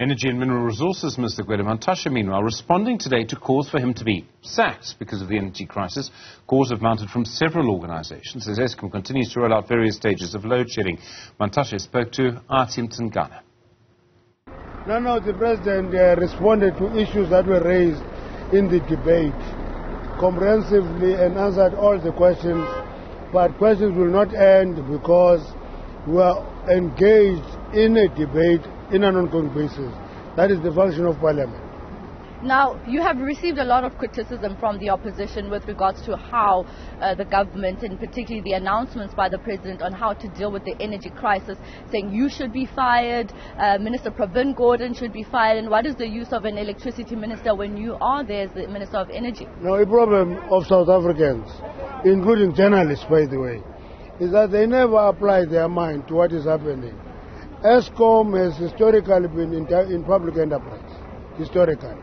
Energy and Mineral Resources Minister Gwede Mantashe, meanwhile, responding today to calls for him to be sacked because of the energy crisis. Calls have mounted from several organizations as Eskom continues to roll out various stages of load shedding. Mantashe spoke to Athi Mtongana. No, no, the president uh, responded to issues that were raised in the debate comprehensively and answered all the questions, but questions will not end because we are engaged in a debate in an ongoing basis. That is the function of parliament. Now, you have received a lot of criticism from the opposition with regards to how uh, the government, and particularly the announcements by the president on how to deal with the energy crisis, saying you should be fired, uh, Minister Pravin Gordhan should be fired, and what is the use of an electricity minister when you are there as the Minister of Energy? Now, a problem of South Africans, including journalists, by the way, is that they never apply their mind to what is happening. Eskom has historically been in, in public enterprise, historically.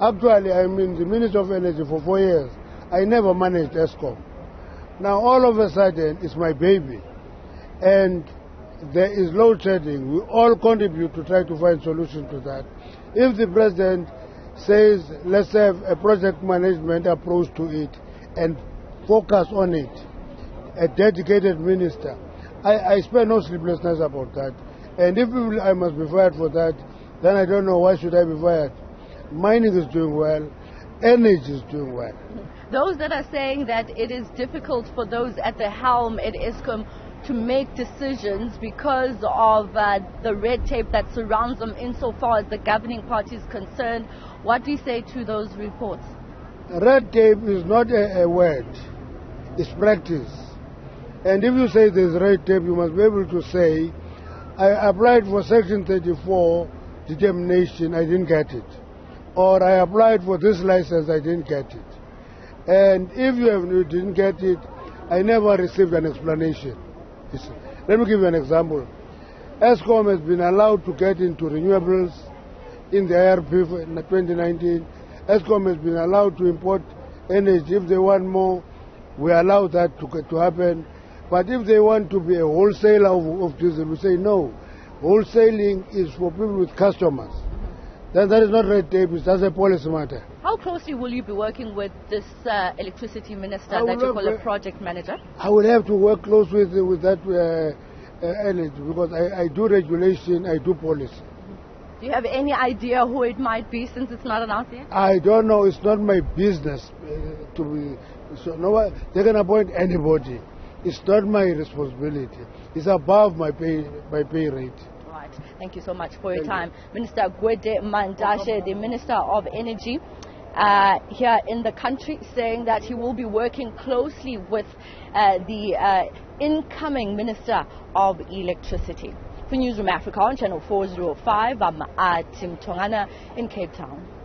Actually, I'm in the Minister of Energy for four years. I never managed Eskom. Now, all of a sudden, it's my baby. And there is load shedding. We all contribute to try to find solution to that. If the president says, let's have a project management approach to it and focus on it, a dedicated minister, I, I spend no sleepless nights about that. And if I must be fired for that, then I don't know why should I be fired. Mining is doing well, energy is doing well. Those that are saying that it is difficult for those at the helm at Eskom to make decisions because of uh, the red tape that surrounds them insofar as the governing party is concerned. What do you say to those reports? Red tape is not a, a word, it's practice. And if you say there's red tape, you must be able to say I applied for Section 34 determination, I didn't get it. Or I applied for this license, I didn't get it. And if you, have, you didn't get it, I never received an explanation. Let me give you an example. Eskom has been allowed to get into renewables in the IRP in 2019. Eskom has been allowed to import energy. If they want more, we allow that to, to happen. But if they want to be a wholesaler of, of diesel, we say no. Wholesaling is for people with customers. Then that is not red tape, it's just a policy matter. How closely will you be working with this uh, electricity minister that you call a project manager? I will have to work close with, with that uh, uh, energy because I, I do regulation, I do policy. Do you have any idea who it might be since it's not announced yet? I don't know. It's not my business uh, to be. So no, they can appoint anybody. It's not my responsibility. It's above my pay, my pay rate. Right. Thank you so much for your time. Minister Gwede Mantashe, the Minister of Energy, uh, here in the country, saying that he will be working closely with uh, the uh, incoming Minister of Electricity. For Newzroom Afrika on Channel 405, I'm Athi Mtongana in Cape Town.